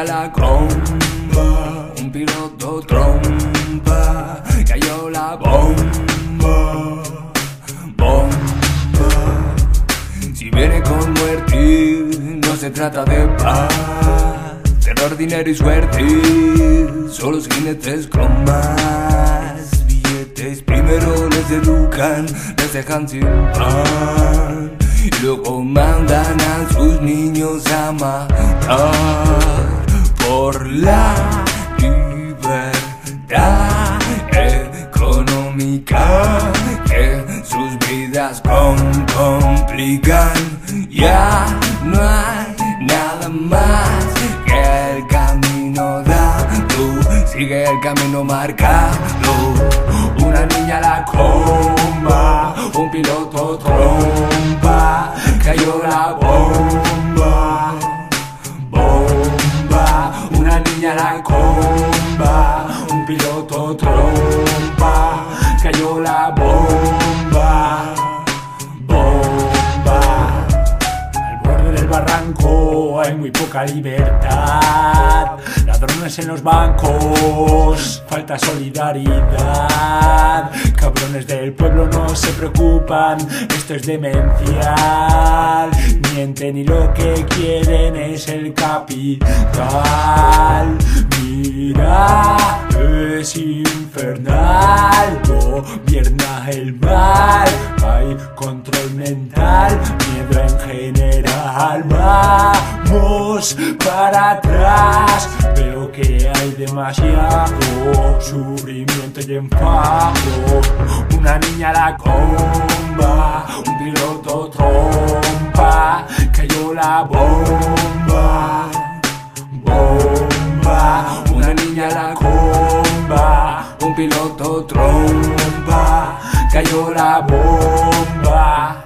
la comba, un piloto trompa, cayó la bomba, bomba. Si viene con muerte, no se trata de paz, terror, dinero y suerte, solo jinetes con más billetes. Primero les educan, les dejan sin pan. Y luego mandan a sus niños a matar por la libertad económica que sus vidas complican. Ya no hay nada más que el camino dado. Sigue el camino marcado. Una niña la comba, un piloto trompa, cayó la bomba, comba, un piloto trompa, cayó la bomba, bomba. Al borde del barranco hay muy poca libertad. Ladrones en los bancos, falta solidaridad. Cabrones del pueblo no se preocupan, esto es demencial. Mienten y lo que quieren es el capital. Es infernal, gobierna el mal. Hay control mental, miedo en general. Vamos para atrás, veo que hay demasiado sufrimiento y enfado. Una niña la comba, explotó trompa, cayó la bomba.